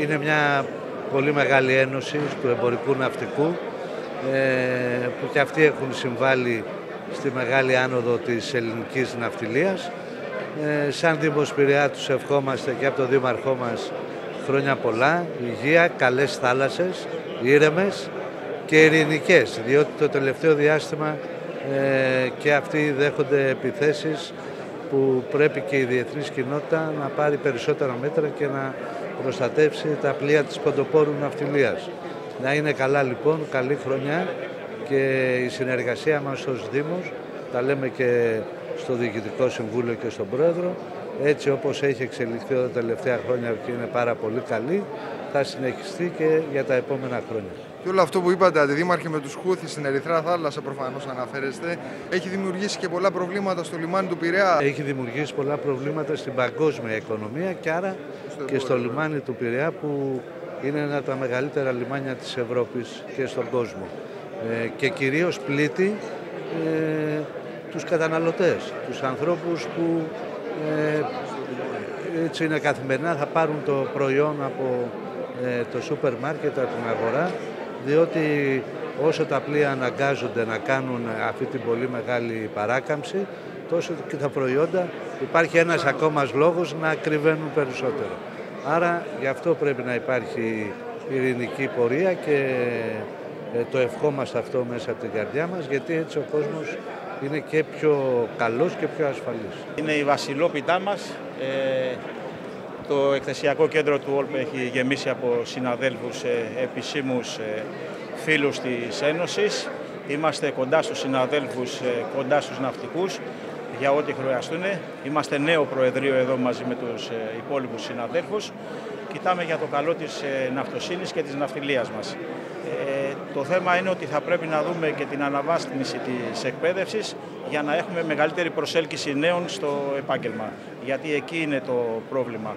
Είναι μια πολύ μεγάλη ένωση του εμπορικού ναυτικού ε, που και αυτοί έχουν συμβάλει στη μεγάλη άνοδο της ελληνικής ναυτιλίας. Ε, σαν Δήμος Πειραιά τους ευχόμαστε και από τον Δήμαρχό μας χρόνια πολλά, υγεία, καλές θάλασσες, ήρεμες και ειρηνικές, διότι το τελευταίο διάστημα ε, και αυτοί δέχονται επιθέσεις που πρέπει και η διεθνής κοινότητα να πάρει περισσότερα μέτρα και να προστατεύσει τα πλοία της ποντοπόρου ναυτιλίας. Να είναι καλά λοιπόν, καλή χρονιά και η συνεργασία μας ως Δήμος, τα λέμε και στο Διοικητικό Συμβούλιο και στον Πρόεδρο, έτσι όπως έχει εξελιχθεί τα τελευταία χρόνια και είναι πάρα πολύ καλή, θα συνεχιστεί και για τα επόμενα χρόνια. Και όλο αυτό που είπατε, αντιδήμαρχε με τους Χούθη στην Ερυθρά Θάλασσα, προφανώς αναφέρεστε, έχει δημιουργήσει και πολλά προβλήματα στο λιμάνι του Πειραιά. Έχει δημιουργήσει πολλά προβλήματα στην παγκόσμια οικονομία και άρα και στο λιμάνι του Πειραιά που είναι ένα από τα μεγαλύτερα λιμάνια της Ευρώπης και στον κόσμο. Ε, και κυρίως πλήττει ε, τους καταναλωτές, τους ανθρώπους που ε, έτσι είναι καθημερινά, θα πάρουν το προϊόν από ε, το σούπερ μάρκετ, από την αγορά, διότι όσο τα πλοία αναγκάζονται να κάνουν αυτή την πολύ μεγάλη παράκαμψη, τόσο και τα προϊόντα υπάρχει ένας ακόμα λόγος να κρυβαίνουν περισσότερο. Άρα γι' αυτό πρέπει να υπάρχει ειρηνική πορεία και ε, το ευχόμαστε αυτό μέσα από την καρδιά μας, γιατί έτσι ο κόσμος είναι και πιο καλός και πιο ασφαλής. Είναι η βασιλόπιτά μας. Ε, το εκθεσιακό κέντρο του ΟΛΠ έχει γεμίσει από συναδέλφους ε, επισήμους ε, φίλους της Ένωσης. Είμαστε κοντά στους συναδέλφους, ε, κοντά στους ναυτικούς για ό,τι χρειαστούν. Είμαστε νέο Προεδρείο εδώ μαζί με τους ε, υπόλοιπους συναδέλφους. Κοιτάμε για το καλό της ε, ναυτοσύνης και της ναυτιλίας μας. Ε, το θέμα είναι ότι θα πρέπει να δούμε και την αναβάθμιση της εκπαίδευσης για να έχουμε μεγαλύτερη προσέλκυση νέων στο επάγγελμα. Γιατί εκεί είναι το πρόβλημα.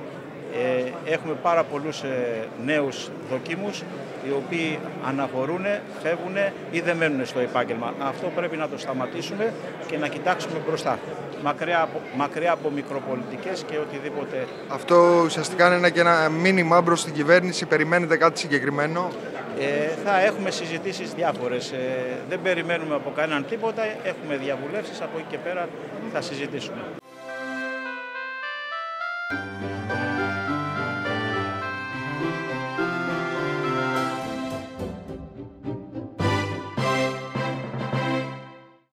Ε, έχουμε πάρα πολλούς ε, νέους δοκίμους οι οποίοι αναχωρούν, φεύγουν ή δεν μένουν στο επάγγελμα. Αυτό πρέπει να το σταματήσουμε και να κοιτάξουμε μπροστά. Μακριά από, μακριά από μικροπολιτικές και οτιδήποτε. Αυτό ουσιαστικά είναι και ένα μήνυμα προς την κυβέρνηση. Περιμένετε κάτι συγκεκριμένο. Ε, θα έχουμε συζητήσεις διάφορες. Ε, δεν περιμένουμε από κανέναν τίποτα. Έχουμε διαβουλεύσεις. Από εκεί και πέρα θα συζητήσουμε.